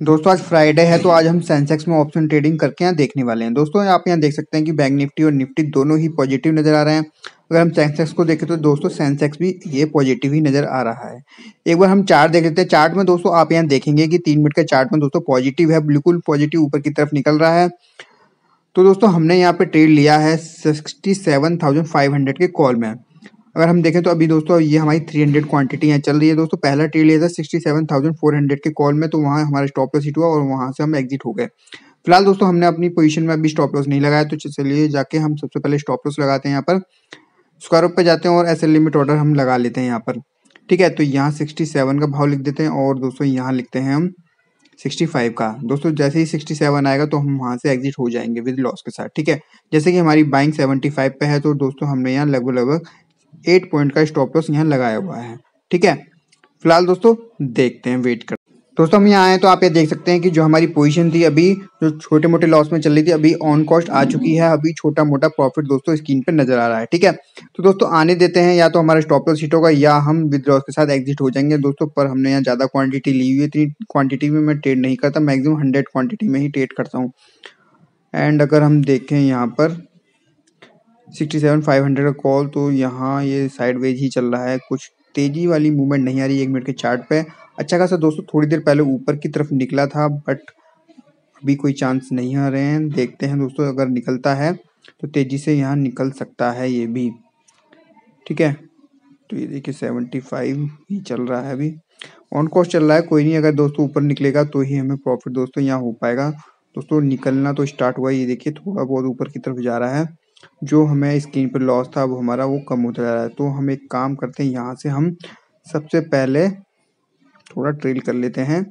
दोस्तों, आज फ्राइडे है तो आज हम सेंसेक्स में ऑप्शन ट्रेडिंग करके यहाँ देखने वाले हैं। दोस्तों आप यहाँ देख सकते हैं कि बैंक निफ्टी और निफ्टी दोनों ही पॉजिटिव नज़र आ रहे हैं। अगर हम सेंसेक्स को देखें तो दोस्तों सेंसेक्स भी ये पॉजिटिव ही नज़र आ रहा है। एक बार हम चार्ट देख लेते हैं। चार्ट में, दोस्तों, आप यहाँ देखेंगे कि तीन मिनट का चार्ट में, दोस्तों पॉजिटिव है, बिल्कुल पॉजिटिव ऊपर की तरफ़ निकल रहा है। तो दोस्तों, हमने यहाँ पे ट्रेड लिया है sixty seven thousand five hundred के कॉल में। अगर हम देखें तो अभी दोस्तों ये हमारी 300 क्वांटिटी यहाँ चल रही है दोस्तों। पहला ट्रेड लिया था 67,400 के कॉल में तो वहाँ हमारा स्टॉप लॉस हिट हुआ और वहाँ से हम एग्जिट हो गए। फ़िलहाल दोस्तों हमने अपनी पोजीशन में अभी स्टॉप लॉस नहीं लगाया तो चलिए जाके हम सबसे पहले स्टॉप लॉस लगाते हैं यहाँ पर। स्क्वायर पे जाते हैं और एस लिमिट ऑर्डर हम लगा लेते हैं यहाँ पर। ठीक है तो यहाँ सिक्सटी सेवन का भाव लिख देते हैं और दोस्तों यहाँ लिखते हैं हम 65 का। दोस्तों जैसे ही 67 आएगा तो हम वहाँ से एग्जिट हो जाएँगे विद लॉस के साथ। ठीक है जैसे कि हमारी बाइंग 75 पे है तो दोस्तों हमने यहाँ लगभग लगभग एट पॉइंट का स्टॉप लॉस यहाँ लगाया हुआ है। ठीक है? फ़िलहाल दोस्तों, देखते हैं, वेट कर। दोस्तों, हम यहाँ आए तो आप ये देख सकते हैं कि जो हमारी पोजीशन थी अभी, जो छोटे मोटे लॉस में चल रही थी, अभी ऑन कॉस्ट आ चुकी है। अभी छोटा मोटा प्रॉफिट दोस्तों स्क्रीन पे नज़र आ रहा है। ठीक है? तो दोस्तों, आने देते हैं या तो हमारा स्टॉप लॉस हिट होगा या हम विद लॉस के साथ एग्जिट हो जाएँगे। दोस्तों, पर हमने यहाँ ज़्यादा क्वांटिटी ली हुई है, इतनी क्वांटिटी में मैं ट्रेड नहीं करता मैक्सिमम हंड्रेड क्वांटिटी में ही ट्रेड करता हूँ। एंड अगर हम देखें यहाँ पर सिक्सटी सेवन फाइव हंड्रेड का कॉल तो यहाँ ये साइड वेज ही चल रहा है। कुछ तेज़ी वाली मूवमेंट नहीं आ रही एक मिनट के चार्ट पे। अच्छा खासा दोस्तों, थोड़ी देर पहले ऊपर की तरफ़ निकला था बट अभी कोई चांस नहीं आ रहे हैं। देखते हैं दोस्तों, अगर निकलता है तो तेज़ी से यहाँ निकल सकता है ये भी। ठीक है? तो ये देखिए सेवेंटी फाइव ही चल रहा है अभी। ऑन कॉस्ट चल रहा है, कोई नहीं, अगर दोस्तों ऊपर निकलेगा तो ही हमें प्रॉफिट दोस्तों यहाँ हो पाएगा। दोस्तों, निकलना तो स्टार्ट हुआ ये देखिए, थोड़ा बहुत ऊपर की तरफ़ जा रहा है। जो हमें स्क्रीन पर लॉस था, वो हमारा वो कम होता जा रहा है। तो हम एक काम करते हैं, यहाँ से हम सबसे पहले थोड़ा ट्रेल कर लेते हैं।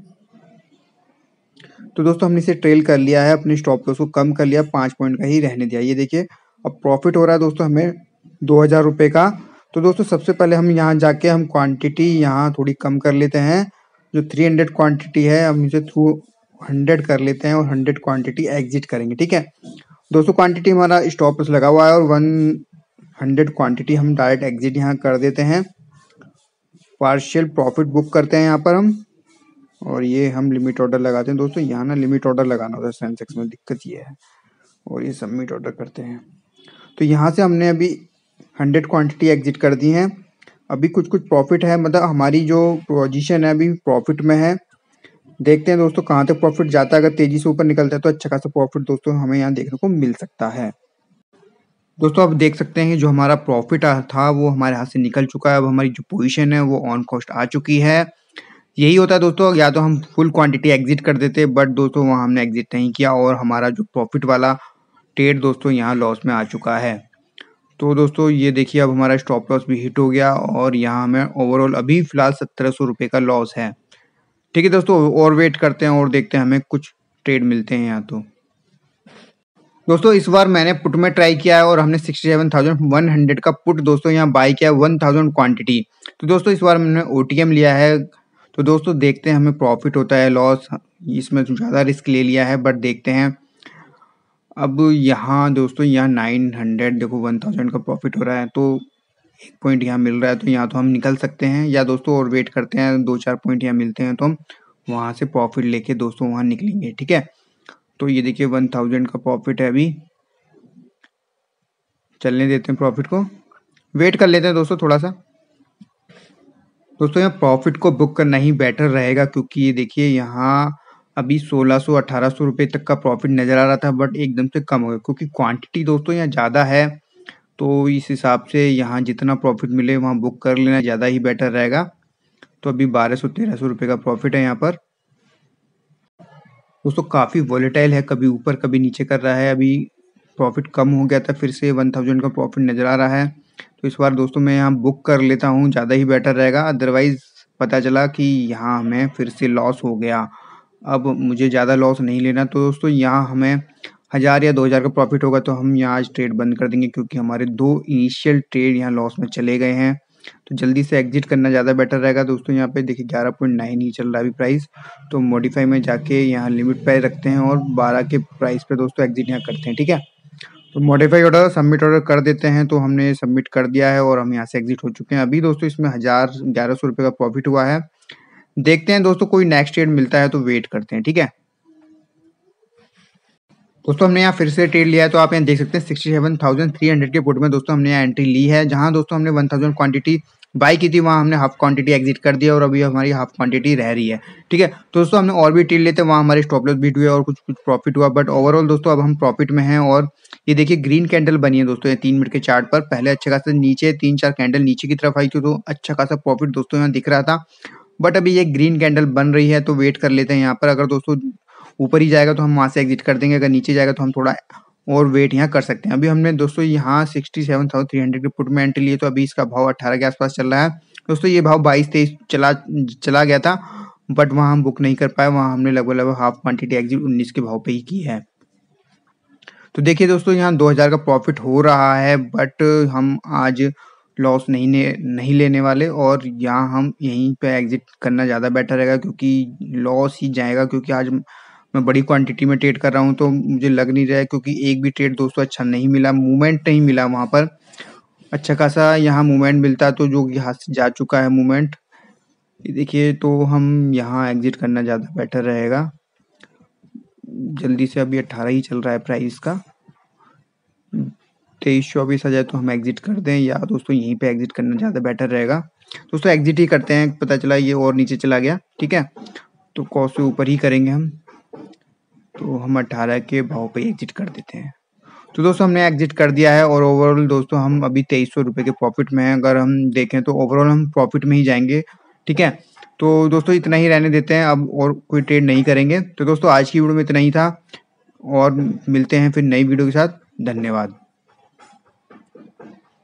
तो दोस्तों, हमने इसे ट्रेल कर लिया है, अपने स्टॉप लॉस को कम कर लिया, पाँच पॉइंट का ही रहने दिया। ये देखिए, अब प्रॉफिट हो रहा है दोस्तों हमें दो हज़ार रुपये का। तो दोस्तों, सबसे पहले हम यहाँ जाके हम क्वांटिटी यहाँ थोड़ी कम कर लेते हैं। जो थ्री हंड्रेड क्वान्टिटी है, हम इसे थ्रू हंड्रेड कर लेते हैं और हंड्रेड क्वान्टिटी एग्जिट करेंगे, ठीक है? दोस्तों क्वांटिटी हमारा स्टॉप लगा हुआ है और वन हंड्रेड क्वांटिटी हम डायरेक्ट एग्जिट यहाँ कर देते हैं। पार्शियल प्रॉफिट बुक करते हैं यहाँ पर हम। और ये हम लिमिट ऑर्डर लगाते हैं। दोस्तों, यहाँ ना लिमिट ऑर्डर लगाना होता है। सेंसेक्स में दिक्कत ये है। और ये सबमिट ऑर्डर करते हैं। तो यहाँ से हमने अभी हंड्रेड क्वांटिटी एग्जिट कर दी है। अभी कुछ कुछ प्रॉफिट है। मतलब हमारी जो पोजीशन है अभी प्रॉफिट में है। देखते हैं दोस्तों, कहाँ तक प्रॉफिट जाता है? अगर तेज़ी से ऊपर निकलता है तो अच्छा खासा प्रॉफिट दोस्तों हमें यहाँ देखने को मिल सकता है। दोस्तों अब देख सकते हैं जो हमारा प्रॉफिट था, वो हमारे हाथ से निकल चुका है। अब हमारी जो पोजीशन है, वो ऑन कॉस्ट आ चुकी है। यही होता है दोस्तों, या तो हम फुल क्वांटिटी एग्जिट कर देते बट दोस्तों वहाँ हमने एग्जिट नहीं किया और हमारा जो प्रॉफिट वाला ट्रेड दोस्तों यहाँ लॉस में आ चुका है। तो दोस्तों, ये देखिए, अब हमारा स्टॉप लॉस भी हिट हो गया और यहाँ हमें ओवरऑल अभी फ़िलहाल सत्रह सौ रुपये का लॉस है। ठीक है दोस्तों, और वेट करते हैं और देखते हैं हमें कुछ ट्रेड मिलते हैं यहाँ तो। दोस्तों, इस बार मैंने पुट में ट्राई किया है और हमने sixty seven thousand one hundred का पुट दोस्तों यहाँ बाई किया है वन थाउज़ेंड क्वान्टिटी तो दोस्तों, इस बार मैंने ओटीएम लिया है। तो दोस्तों, देखते हैं हमें प्रॉफिट होता है लॉस इसमें ज़्यादा रिस्क ले लिया है बट देखते हैं। अब यहाँ दोस्तों, यहाँ नाइन हंड्रेड देखो वन थाउज़ेंड का प्रॉफिट हो रहा है तो एक पॉइंट यहाँ मिल रहा है तो यहाँ तो हम निकल सकते हैं। या दोस्तों और वेट करते हैं, दो चार पॉइंट यहाँ मिलते हैं तो हम वहाँ से प्रॉफिट लेके दोस्तों वहाँ निकलेंगे, ठीक है? तो ये देखिए वन थाउज़ेंड का प्रॉफिट है अभी। चलने देते हैं प्रॉफिट को। वेट कर लेते हैं दोस्तों थोड़ा सा। दोस्तों, यहाँ प्रॉफिट को बुक करना ही बेटर रहेगा, क्योंकि ये देखिए, यहाँ अभी 1600 1800 रुपए तक का प्रॉफिट नज़र आ रहा था बट एकदम से कम हो गया, क्योंकि क्वांटिटी दोस्तों यहाँ ज़्यादा है। तो इस हिसाब से यहाँ जितना प्रॉफिट मिले वहाँ बुक कर लेना, ज़्यादा ही बेटर रहेगा। तो अभी बारह सौ, तेरह सौ रुपये का प्रॉफिट है यहाँ पर। दोस्तों, काफ़ी वॉलेटाइल है, कभी ऊपर, कभी नीचे कर रहा है। अभी प्रॉफिट कम हो गया था, फिर से वन थाउज़ेंड का प्रॉफिट नज़र आ रहा है। तो इस बार दोस्तों मैं यहाँ बुक कर लेता हूँ, ज़्यादा ही बेटर रहेगा। अदरवाइज़ पता चला कि यहाँ हमें फिर से लॉस हो गया। अब मुझे ज़्यादा लॉस नहीं लेना। तो दोस्तों, यहाँ हमें हज़ार या दो हज़ार का प्रॉफिट होगा तो हम यहाँ आज ट्रेड बंद कर देंगे क्योंकि हमारे दो इनिशियल ट्रेड यहाँ लॉस में चले गए हैं। तो जल्दी से एग्जिट करना ज़्यादा बेटर रहेगा। दोस्तों, यहाँ पे देखिए ग्यारह पॉइंट नाइन ही चल रहा है अभी प्राइस तो मॉडिफाई में जाके यहाँ लिमिट पे रखते हैं और बारह के प्राइस पे दोस्तों एग्जिट यहाँ करते हैं, ठीक है? तो मॉडिफाई ऑर्डर सबमिट ऑर्डर कर देते हैं तो हमने सबमिट कर दिया है और हम यहाँ से एग्जिट हो चुके हैं। अभी दोस्तों इसमें हज़ार ग्यारह सौ रुपये का प्रॉफिट हुआ है। देखते हैं दोस्तों कोई नेक्स्ट ट्रेड मिलता है तो वेट करते हैं, ठीक है? दोस्तों, हमने यहाँ फिर से ट्रेड लिया है तो आप यहाँ देख सकते हैं sixty seven thousand three hundred के पुट में दोस्तों हमने यहाँ एंट्री ली है। जहाँ दोस्तों हमने वन थाउज़ेंड क्वांटिटी बाई की थी, वहाँ हमने हाफ़ क्वांटिटी एग्जिट कर दिया और अभी हमारी हाफ़ क्वांटिटी रह रही है। ठीक है? तो दोस्तों, हमने और भी ट्रेड लेते हैं वहाँ हमारे स्टॉप लॉस बीट हुए और कुछ कुछ प्रॉफिट हुआ। बट ओवरऑल दोस्तों, अब हम प्रॉफिट में हैं और ये देखिए ग्रीन कैंडल बनी है दोस्तों, ये तीन मिनट के चार्ट पर। पहले अच्छे खासा नीचे, तीन चार कैंडल नीचे की तरफ़ आई थी तो अच्छा खासा प्रॉफिट दोस्तों यहाँ दिख रहा था। बट अभी ये ग्रीन कैंडल बन रही है तो वेट कर लेते हैं यहाँ पर। अगर दोस्तों ऊपर ही जाएगा तो हम वहाँ से एग्जिट कर देंगे। अगर नीचे जाएगा तो हम थोड़ा और वेट यहाँ कर सकते हैं। अभी हमने दोस्तों यहाँ sixty seven thousand three hundred के पुट में एंट्री लिए तो अभी इसका भाव अट्ठारह के आसपास चल रहा है। दोस्तों ये भाव बाईस तेईस चला चला गया था बट वहाँ हम बुक नहीं कर पाए। वहाँ हमने लगभग लगभग हाफ़ क्वांटिटी एग्जिट उन्नीस के भाव पे ही की है। तो देखिए दोस्तों यहाँ 2000 का प्रॉफिट हो रहा है बट हम आज लॉस नहीं ने, नहीं लेने वाले और यहाँ हम यहीं पे एग्जिट करना ज़्यादा बेटर रहेगा क्योंकि लॉस ही जाएगा क्योंकि आज मैं बड़ी क्वांटिटी में ट्रेड कर रहा हूँ तो मुझे लग नहीं रहा है क्योंकि एक भी ट्रेड दोस्तों अच्छा नहीं मिला मूवमेंट नहीं मिला वहाँ पर। अच्छा खासा यहाँ मूवमेंट मिलता तो जो यहाँ से जा चुका है मूवमेंट देखिए तो हम यहाँ एग्जिट करना ज़्यादा बेटर रहेगा। जल्दी से अभी अट्ठारह ही चल रहा है प्राइस का। तेईस चौबीस हज़ार तो हम एग्जिट कर दें, या दोस्तों यहीं पे एग्जिट करना ज़्यादा बेटर रहेगा। दोस्तों एग्जिट ही करते हैं, पता चला ये और नीचे चला गया, ठीक है? तो कॉस्ट से ऊपर ही करेंगे हम। तो हम अट्ठारह के भाव पे एग्जिट कर देते हैं। तो दोस्तों, हमने एग्जिट कर दिया है और ओवरऑल दोस्तों, हम अभी तेईस सौ रुपये के प्रॉफिट में हैं। अगर हम देखें तो ओवरऑल हम प्रॉफिट में ही जाएँगे, ठीक है? तो दोस्तों, इतना ही रहने देते हैं। अब और कोई ट्रेड नहीं करेंगे। तो दोस्तों, आज की वीडियो में इतना ही था और मिलते हैं फिर नई वीडियो के साथ। धन्यवाद।